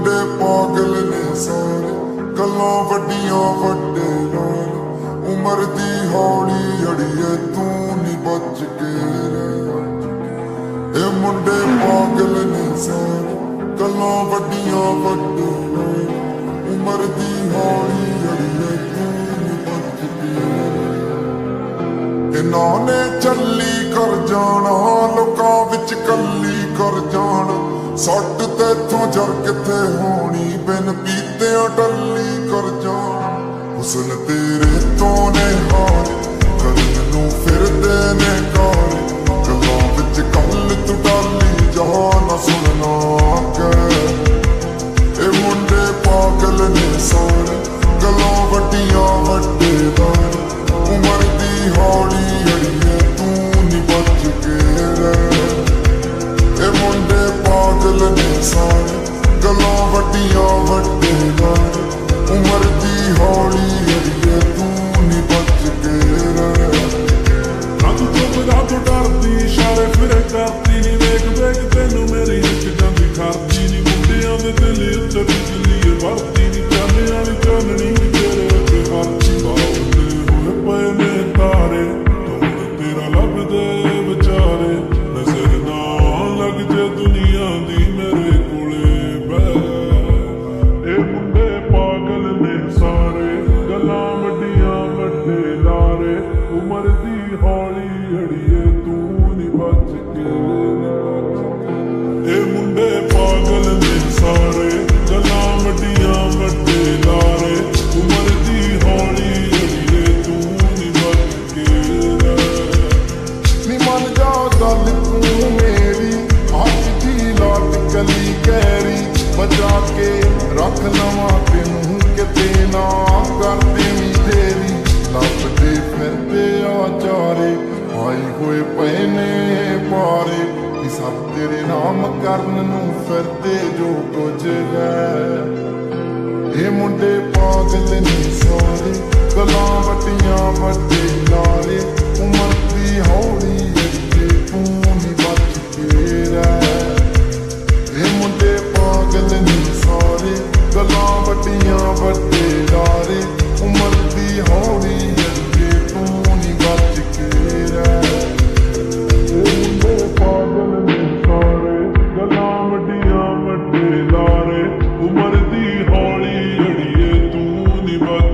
ਮੁੰਡੇ ਪਾਗਲ ਨੇ ਸਾਰੇ, ਗੱਲਾਂ ਵੱਡੀਆਂ ਵੱਡੇ ਨਾਲ। ਉਮਰ ਦੀ ਹੌਲੀ ਅੜੀਏ ਤੂੰ ਨਹੀਂ ਬਚ ਕੇ ਰਹਿ। ਇਹ ਮੁੰਡੇ ਪਾਗਲ ਨੇ ਸਾਰੇ, ਗੱਲਾਂ ਵੱਡੀਆਂ ਵੱਡੇ ਨਾਲ। ਉਮਰ ਦੀ ਹੌਲੀ ਅੜੀਏ ਤੂੰ ਨਹੀਂ ਬਚ ਕੇ ਰਹਿ। ਇਹਨਾਂ ਨੇ ਚੱਲੀ ਕਰ ਜਾਣਾ, ਲੋਕਾਂ ਵਿੱਚ ਕੱਲੀ ਕਰ ਜਾਣਾ। ਸੱਟ ਤੇ ਤੇਥੋਂ ਜਰ ਕਿੱਥੇ ਹੋਣੀ? ਬਿਨ ਪੀਤਿਆਂ ਟੱਲੀ ਕਰ ਜਾਣ। ਹੁਸਨ ਤੇਰੇ ਪਾਗਲ ਗੱਲਾਂ ਵੱਡੀਆਂ ਵੱਡੇ ਦਾਰ ਉਮਰ ਦੀ ਹੌਲੀ ਅੜੀਏ ਤੂੰ ਨਹੀਂ ਬਚ ਕੇ ਰਹਿ। ਰੰਗ ਤੋਂ ਡਰਦੀ ਇਸ਼ਾਰੇ ਫਿਰੇ ਕਰਦੀ ਨੀ ਵੇਖ ਵੇਖ ਤੈਨੂੰ ਮੇਰੀ ਇੱਕ ਜਾਂਦੀ ਖਰਦੀ ਨੀ। ਮੁੰਡਿਆਂ ਦੇ ਦਿਲ ਉੱਤੇ ਬਿਜਲੀ ਵਰਦੀ ਨੀ ਚਾਹਨੇ ਵਾਲੀ ਚਾਨਣੀ ਤੇਰੇ ਉੱਤੇ ਹਰਦੀ ਬਾਉਂਦੇ ਹੋਏ ਪਏ ਨੇ ਤਾਰੇ ਤੂੰ ਤੇਰਾ ਲੱਭਦੇ ਵਿਚਾਰੇ। ਨਜ਼ਰ ਨਾ ਲੱਗ ਜੇ ਦੁਨੀਆ ਦੀ ਰੱਖ ਲਵਾਂ ਤੈਨੂੰ ਕਿਤੇ ਨਾ ਕਰ ਦੇਵੀਂ ਤੇਰੀ। ਲੱਭਦੇ ਫਿਰਦੇ ਆ ਚਾਰੇ ਆਈ ਹੋਏ ਪਏ ਨੇ ਪਾਰੇ। ਵੀ ਸਭ ਤੇਰੇ ਨਾਮ ਕਰਨ ਨੂੰ ਫਿਰਦੇ ਜੋ ਕੁਝ ਹੈ। ਇਹ ਮੁੰਡੇ ਪਾਗਲ ਨੇ ਸਾਰੇ ਗੱਲਾਂ ਵੱਡੀਆਂ ਵੱਡੇ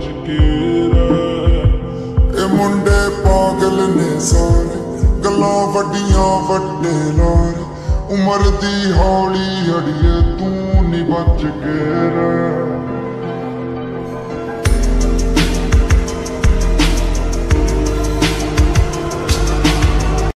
ਨੀ ਇਹ ਮੁੰਡੇ ਪਾਗਲ ਨੇ ਸਾਰੇ, ਗੱਲਾਂ ਵੱਡੀਆਂ ਵੱਡੇ ਲਾਰ। ਉਮਰ ਦੀ ਹੌਲੀ ਅੜੀਏ ਤੂੰ ਨਹੀਂ ਬਚ ਕੇ ਰਹਿ।